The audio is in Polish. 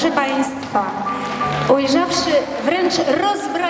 Proszę Państwa, ujrzawszy wręcz rozbrajające